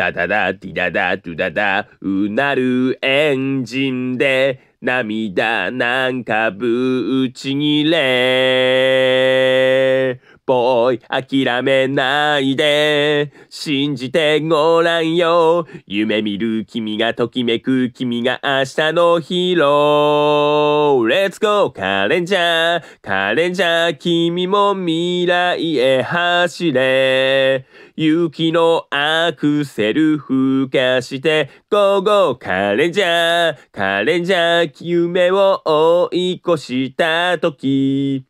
ダダダディダダドゥダダうなるエンジンで涙なんかぶちぎれ。ボーイ諦めないで。信じてごらんよ。夢見る君がときめく君が明日のヒーロー Let's go! カレンジャー。カレンジャー君も未来へ走れ。雪のアクセル吹かしてゴーゴーカレンジャー。カレンジャー夢を追い越した時。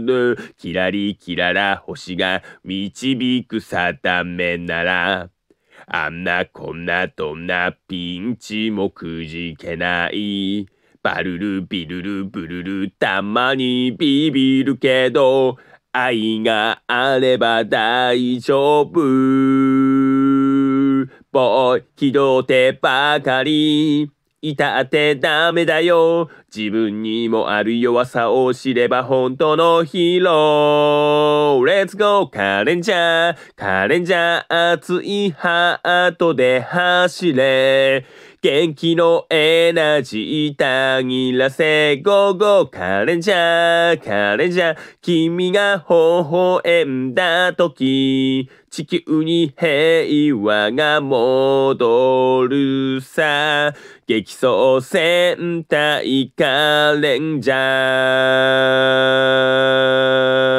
ぬぬ、キラリキララ星が導く定めなら、あんなこんなどんなピンチもくじけない。バルルビルルブルルたまにビビるけど、愛があれば大丈夫。ぼう、ひどてばかり。いたってダメだよ。自分にもある弱さを知れば本当のヒーロー。レッツゴーカレンジャー。カレンジャー熱いハートで走れ。元気のエナジーたぎらせ午後カレンジャーカレンジャー君が微笑んだ時地球に平和が戻るさ。激走戦隊カレンジャー。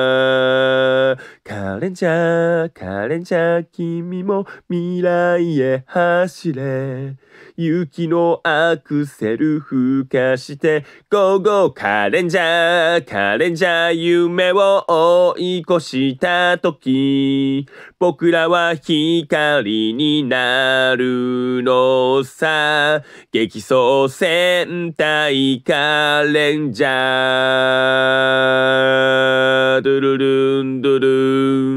レンジャー、カレンジャー、君も未来へ走れ。雪のアクセル吹かして、ゴーゴーカレンジャー、カレンジャー、夢を追い越した時、僕らは光になるのさ。激走戦隊カレンジャー、ドゥルルンドゥルン。